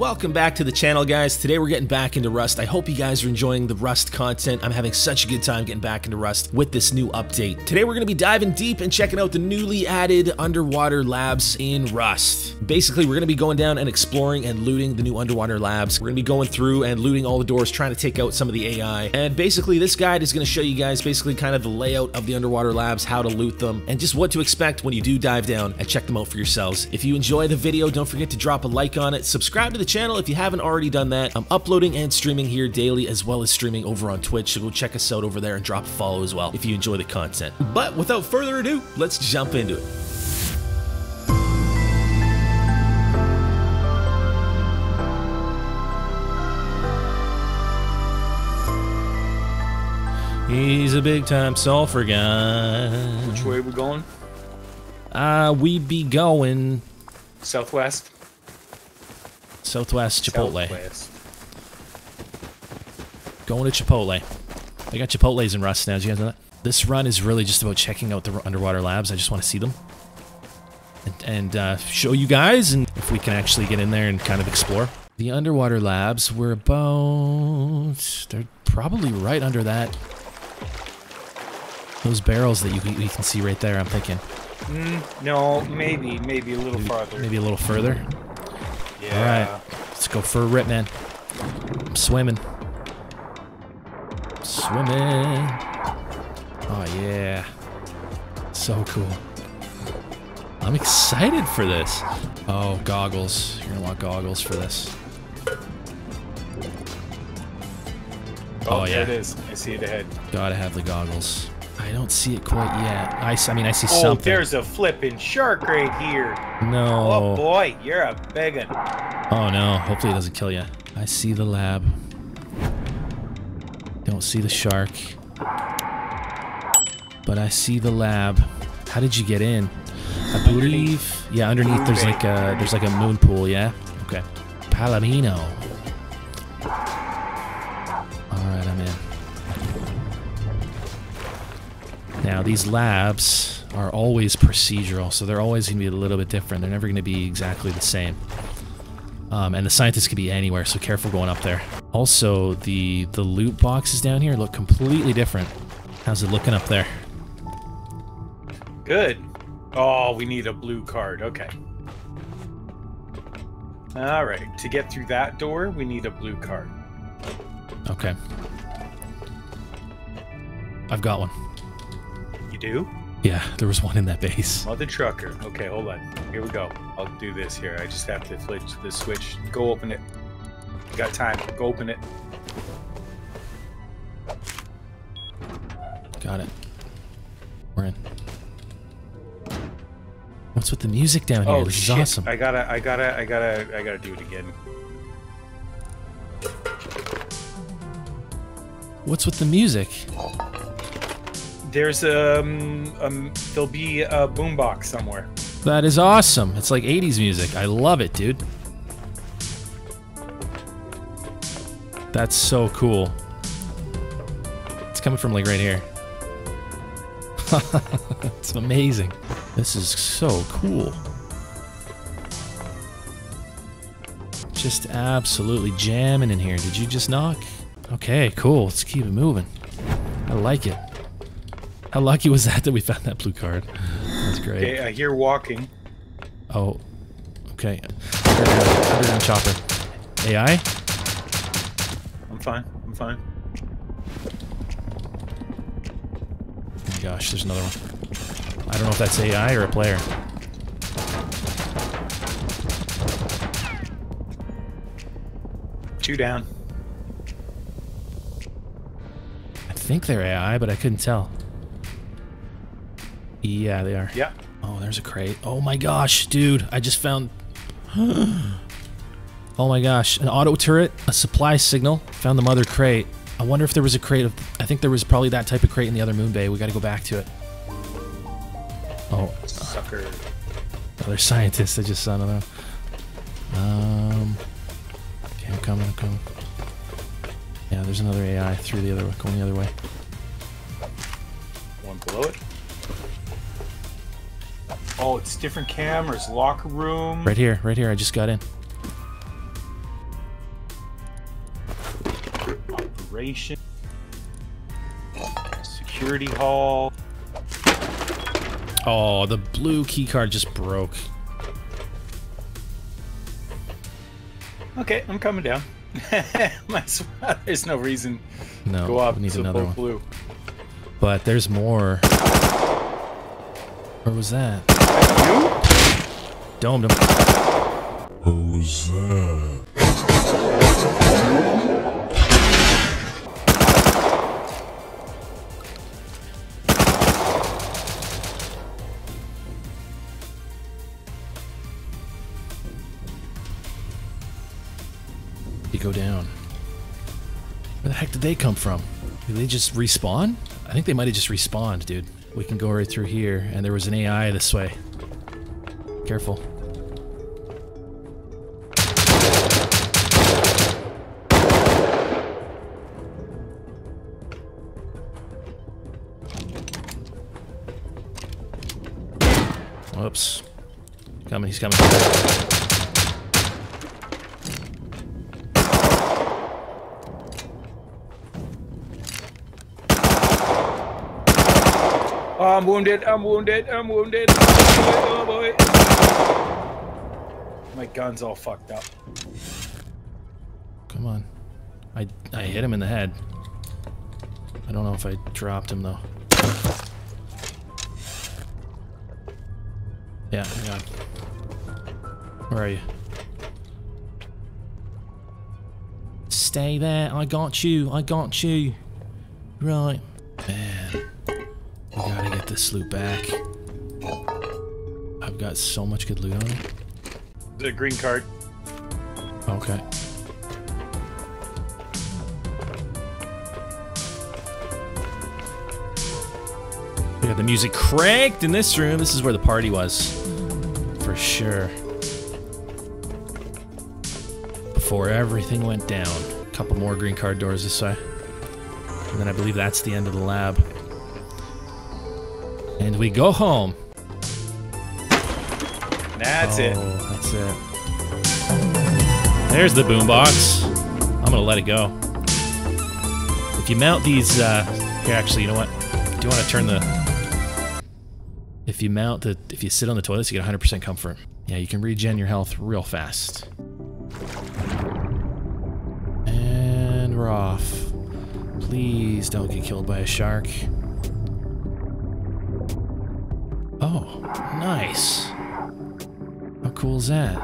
welcome back to the channel guys. Today we're getting back into Rust. I hope you guys are enjoying the Rust content. I'm having such a good time getting back into Rust with this new update. Today we're going to be diving deep and checking out the newly added underwater labs in Rust. Basically, we're going to be going down and exploring and looting the new underwater labs. We're going to be going through and looting all the doors, trying to take out some of the AI. And basically, this guide is going to show you guys basically kind of the layout of the underwater labs, how to loot them, and just what to expect when you do dive down and check them out for yourselves. If you enjoy the video, don't forget to drop a like on it, subscribe to the channel if you haven't already done that. I'm uploading and streaming here daily as well as streaming over on Twitch, so go check us out over there and drop a follow as well if you enjoy the content. But without further ado, let's jump into it. He's a big time sulfur guy. Which way are we going? Uh, we be going Southwest? Southwest Chipotle. Southwest. Going to Chipotle. I got Chipotle's in Rust now. Did you guys know that? This run is really just about checking out the underwater labs. I just want to see them. And, and uh, show you guys, and if we can actually get in there and kind of explore. The underwater labs were about... They're probably right under that. Those barrels that you, can- you can see right there, I'm thinking. Mm, no, maybe, maybe a little farther. Maybe a little further. Yeah. All right, let's go for a rip, man. I'm swimming. Swimming. Oh, yeah. So cool. I'm excited for this. Oh, goggles. You're gonna want goggles for this. Oh, Oh, there yeah. it is. I see it ahead. Gotta have the goggles. I don't see it quite yet. I, I mean, I see Oh, something. there's a flipping shark right here. no. Oh boy, you're a big one. Oh no, hopefully it doesn't kill you. I see the lab. Don't see the shark. But I see the lab. How did you get in? I believe yeah, underneath there's like a there's like a moon pool, yeah? Okay. Palomino. Now these labs are always procedural, so they're always gonna be a little bit different. They're never gonna be exactly the same. Um, and the scientists could be anywhere, so careful going up there. Also, the the loot boxes down here look completely different. How's it looking up there? Good. Oh, we need a blue card. Okay. All right. To get through that door, we need a blue card. Okay. I've got one. Do? Yeah, there was one in that base. Oh, Mother trucker. Okay, hold on. Here we go. I'll do this here. I just have to flip the switch. Go open it. You got time. Go open it. Got it. We're in. What's with the music down here? Oh this shit! is awesome. I gotta, I gotta, I gotta, I gotta do it again. What's with the music? There's um, um, there'll be a boombox somewhere. That is awesome. It's like 80s music. I love it, dude. That's so cool. It's coming from like right here. it's amazing. This is so cool. Just absolutely jamming in here. Did you just knock? Okay, cool. Let's keep it moving. I like it. How lucky was that that we found that blue card? That's great. Okay, I hear walking. Oh, okay. Chopper. AI? I'm fine. I'm fine. Oh my gosh, there's another one. I don't know if that's AI or a player. Two down. I think they're AI, but I couldn't tell. Yeah, they are. Yeah. Oh, there's a crate. Oh my gosh, dude. I just found. oh my gosh. An auto turret, a supply signal. Found the mother crate. I wonder if there was a crate of. I think there was probably that type of crate in the other moon bay. We gotta go back to it. Oh, Sucker. Another scientist. I just saw another. Um. Okay, I'm coming. I'm coming. Yeah, there's another AI through the other way, going the other way. One below it. Oh, it's different cameras, locker room. Right here, right here. I just got in. Operation. Security hall. Oh, the blue key card just broke. Okay, I'm coming down. There's no reason. No, go up. We need another one. Blue. But there's more. Where was that? You? Domed him. You go down. Where the heck did they come from? Did they just respawn? I think they might have just respawned, dude. We can go right through here, and there was an AI this way. Careful. Whoops. Coming, he's coming. Oh, I'm wounded. I'm wounded. I'm wounded. Oh boy. Oh oh My gun's all fucked up. Come on. I I hit him in the head. I don't know if I dropped him though. Yeah, got him. Where are you? Stay there. I got you. I got you. Right. Man. We gotta get this loot back. I've got so much good loot on me. The green card. Okay. Got the music cranked in this room. This is where the party was. For sure. Before everything went down. A couple more green card doors this way. And then I believe that's the end of the lab. And we go home. That's oh, it. That's it. There's the boombox. I'm gonna let it go. If you mount these, uh, here, actually, you know what? Do you want to turn the? If you mount the, if you sit on the toilets, you get 100% comfort. Yeah, you can regen your health real fast. And we're off. Please don't get killed by a shark. Oh, nice. Cool is that?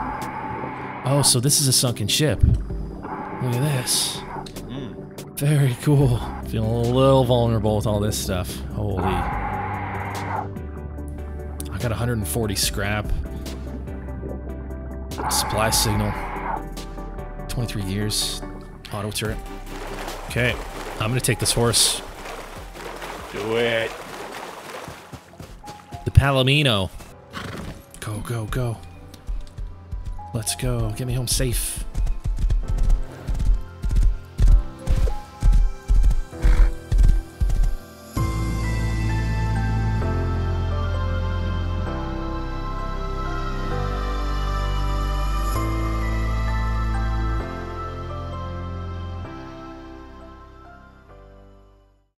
Oh, so this is a sunken ship. Look at this. Hmm. Very cool. Feeling a little vulnerable with all this stuff. Holy. I got 140 scrap. Supply signal. 23 gears. Auto turret. Okay, I'm gonna take this horse. Do it. The Palomino. Go, go, go. Let's go. Get me home safe.